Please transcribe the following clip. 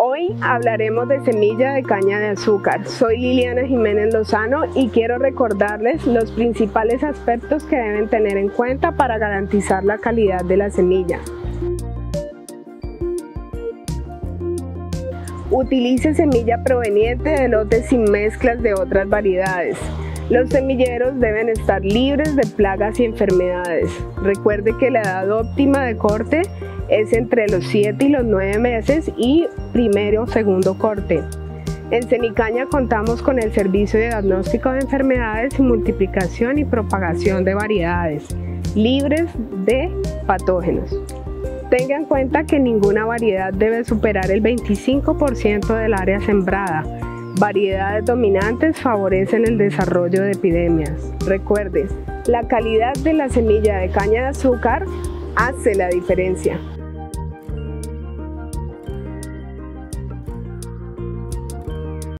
Hoy hablaremos de semilla de caña de azúcar. Soy Liliana Jiménez Lozano y quiero recordarles los principales aspectos que deben tener en cuenta para garantizar la calidad de la semilla. Utilice semilla proveniente de lotes sin mezclas de otras variedades. Los semilleros deben estar libres de plagas y enfermedades. Recuerde que la edad óptima de corte es entre los 7 y los 9 meses y primero o segundo corte. En Cenicaña contamos con el servicio de diagnóstico de enfermedades y multiplicación y propagación de variedades libres de patógenos. Tenga en cuenta que ninguna variedad debe superar el 25% del área sembrada. Variedades dominantes favorecen el desarrollo de epidemias. Recuerde, la calidad de la semilla de caña de azúcar hace la diferencia.